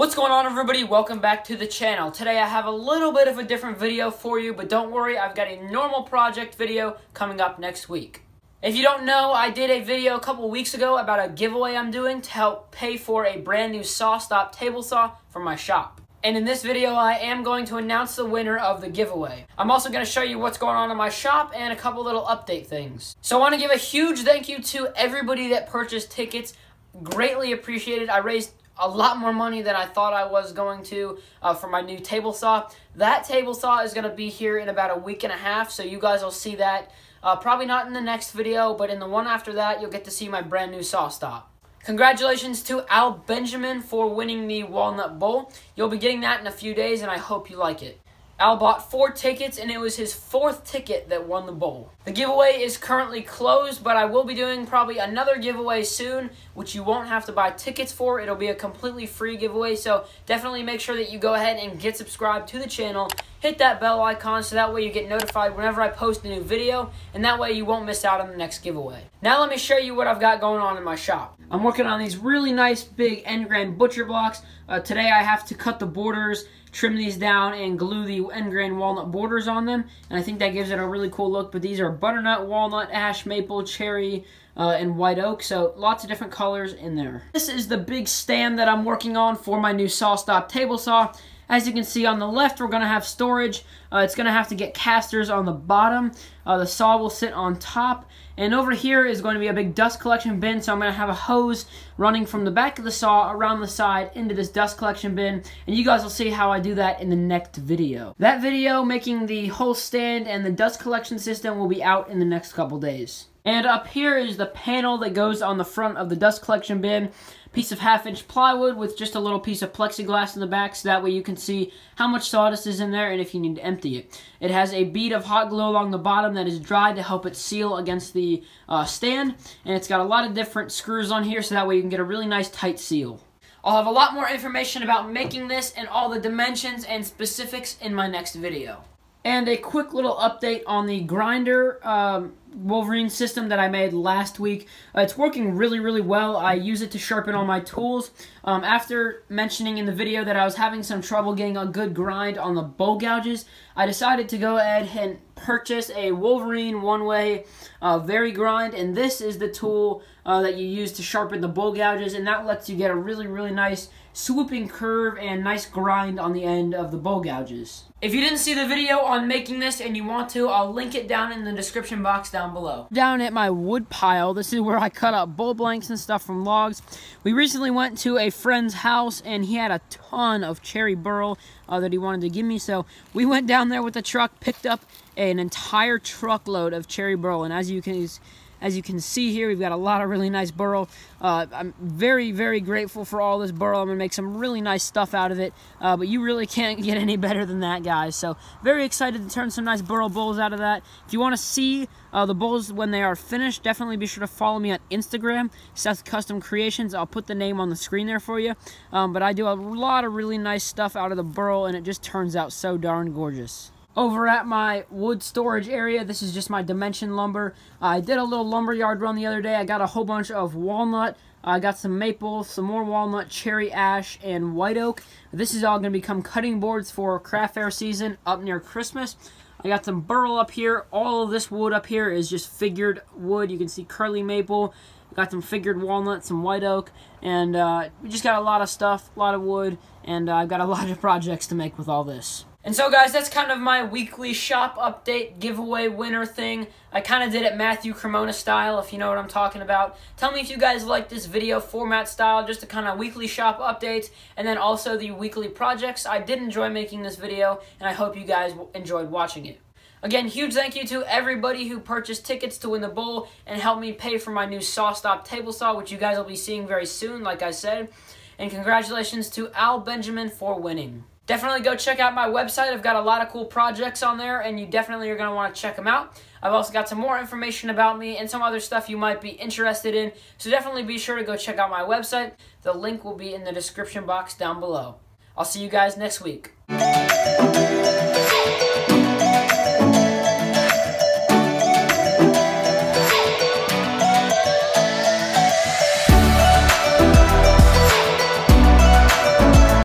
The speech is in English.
What's going on everybody? Welcome back to the channel. Today I have a little bit of a different video for you, but don't worry, I've got a normal project video coming up next week. If you don't know, I did a video a couple weeks ago about a giveaway I'm doing to help pay for a brand new SawStop table saw for my shop. And in this video, I am going to announce the winner of the giveaway. I'm also going to show you what's going on in my shop and a couple little update things. So I want to give a huge thank you to everybody that purchased tickets. Greatly appreciated. I raised a lot more money than I thought I was going to uh, for my new table saw. That table saw is going to be here in about a week and a half, so you guys will see that. Uh, probably not in the next video, but in the one after that, you'll get to see my brand new SawStop. Congratulations to Al Benjamin for winning the Walnut Bowl. You'll be getting that in a few days, and I hope you like it. Al bought four tickets, and it was his fourth ticket that won the bowl. The giveaway is currently closed, but I will be doing probably another giveaway soon, which you won't have to buy tickets for. It'll be a completely free giveaway, so definitely make sure that you go ahead and get subscribed to the channel. Hit that bell icon so that way you get notified whenever I post a new video, and that way you won't miss out on the next giveaway. Now let me show you what I've got going on in my shop. I'm working on these really nice big end grain butcher blocks. Uh, today I have to cut the borders trim these down and glue the end grain walnut borders on them. And I think that gives it a really cool look. But these are butternut, walnut, ash, maple, cherry, uh, and white oak. So lots of different colors in there. This is the big stand that I'm working on for my new SawStop table saw. As you can see on the left, we're going to have storage. Uh, it's going to have to get casters on the bottom. Uh, the saw will sit on top. And over here is going to be a big dust collection bin. So I'm going to have a hose running from the back of the saw around the side into this dust collection bin. And you guys will see how I do that in the next video. That video making the whole stand and the dust collection system will be out in the next couple days. And up here is the panel that goes on the front of the dust collection bin. Piece of half inch plywood with just a little piece of plexiglass in the back so that way you can see how much sawdust is in there and if you need to empty it. It has a bead of hot glue along the bottom that is dry to help it seal against the uh, stand. And it's got a lot of different screws on here so that way you can get a really nice tight seal. I'll have a lot more information about making this and all the dimensions and specifics in my next video. And a quick little update on the grinder um, Wolverine system that I made last week. Uh, it's working really, really well. I use it to sharpen all my tools. Um, after mentioning in the video that I was having some trouble getting a good grind on the bowl gouges, I decided to go ahead and purchase a Wolverine Oneway uh, Vari-Grind, and this is the tool uh, that you use to sharpen the bowl gouges, and that lets you get a really, really nice swooping curve and nice grind on the end of the bowl gouges. If you didn't see the video on making this and you want to, I'll link it down in the description box down below. Down at my wood pile, this is where I cut up bowl blanks and stuff from logs. We recently went to a friend's house and he had a ton of cherry burl uh, that he wanted to give me, so we went down there with the truck, picked up an entire truckload of cherry burl, and as you can as you can see here, we've got a lot of really nice burl. Uh, I'm very, very grateful for all this burl. I'm going to make some really nice stuff out of it, uh, but you really can't get any better than that, guys. So very excited to turn some nice burl bowls out of that. If you want to see uh, the bowls when they are finished, definitely be sure to follow me on Instagram, Seth Custom Creations. I'll put the name on the screen there for you. Um, but I do a lot of really nice stuff out of the burl, and it just turns out so darn gorgeous. Over at my wood storage area, this is just my dimension lumber. I did a little lumber yard run the other day. I got a whole bunch of walnut. I got some maple, some more walnut, cherry ash, and white oak. This is all going to become cutting boards for craft fair season up near Christmas. I got some burl up here. All of this wood up here is just figured wood. You can see curly maple. Got some figured walnut, some white oak, and uh, we just got a lot of stuff, a lot of wood, and uh, I've got a lot of projects to make with all this. And so guys, that's kind of my weekly shop update giveaway winner thing. I kind of did it Matthew Cremona style, if you know what I'm talking about. Tell me if you guys like this video format style, just the kind of weekly shop updates, and then also the weekly projects. I did enjoy making this video, and I hope you guys enjoyed watching it. Again, huge thank you to everybody who purchased tickets to win the bowl and helped me pay for my new SawStop table saw, which you guys will be seeing very soon, like I said. And congratulations to Al Benjamin for winning. Definitely go check out my website. I've got a lot of cool projects on there, and you definitely are going to want to check them out. I've also got some more information about me and some other stuff you might be interested in, so definitely be sure to go check out my website. The link will be in the description box down below. I'll see you guys next week.